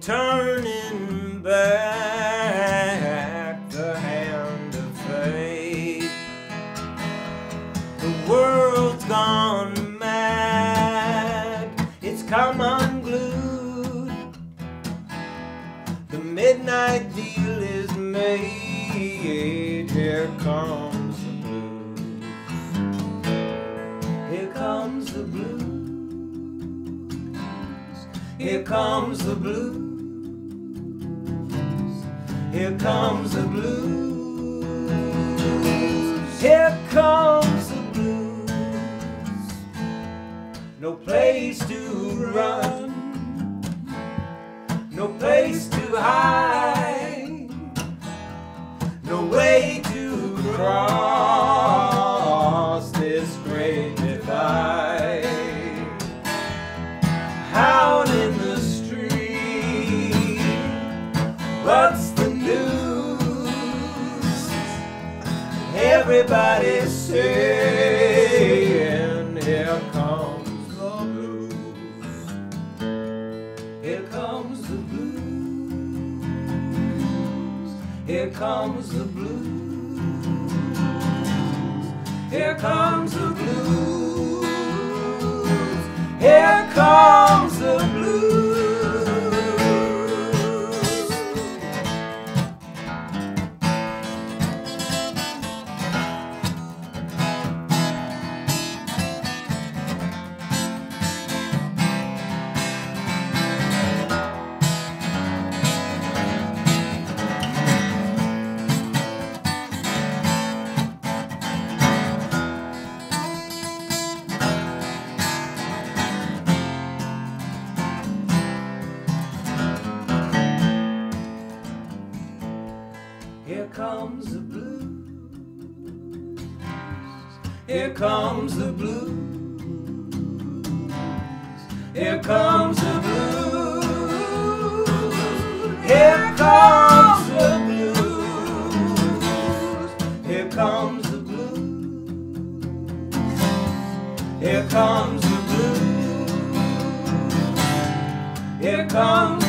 turning back the hand of fate. The world's gone mad, it's come unglued. The midnight deal is made. Here comes the blues. Here comes the blues. Here comes the blues. Here comes the blues. Here comes the blues. No place to run. No place to hide. No way to cross this great divide. What's the news? Everybody's saying, Here comes the blues. Here comes the blues. Here comes the blues. Here comes the blues. Here comes the blues. Here comes the blues. Here comes the blues. Here comes the blues. Here comes the blues. Here comes the blues. Here comes